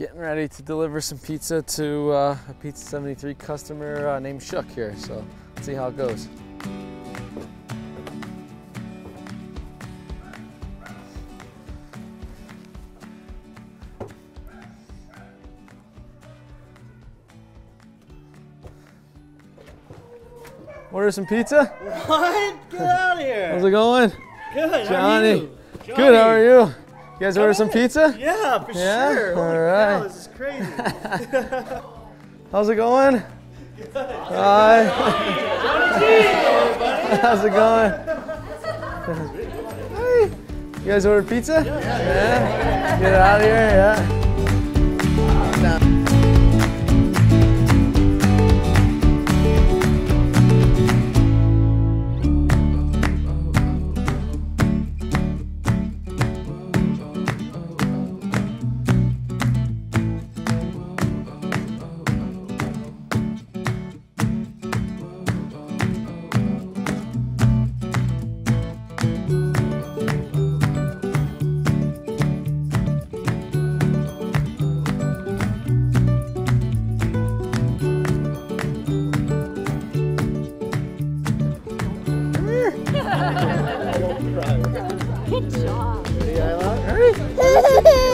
Getting ready to deliver some pizza to uh, a Pizza 73 customer uh, named Shuck here, so let's see how it goes. Order some pizza? What? Get out of here. How's it going? Good. Johnny. How are you? Good, how are you? You guys order some oh, pizza? Yeah, for Yeah? sure. Holy All cow, this is crazy. How's it going? Hi. How's it going? Hey. You guys order pizza? Yeah. Get out of here, yeah.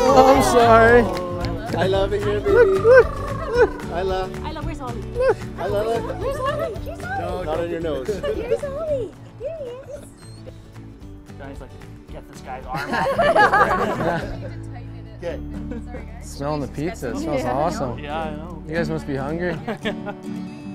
Oh, I'm sorry. I love it here, baby. Look, look, look. I love. I love where's Ollie? I love it. Where's Ollie? Here's Ollie. Not on your nose. Here's Ollie. Here he is. Johnny's like, get this guy's arm off. Okay. Smelling the pizza. It smells awesome. yeah, I know. You guys must be hungry.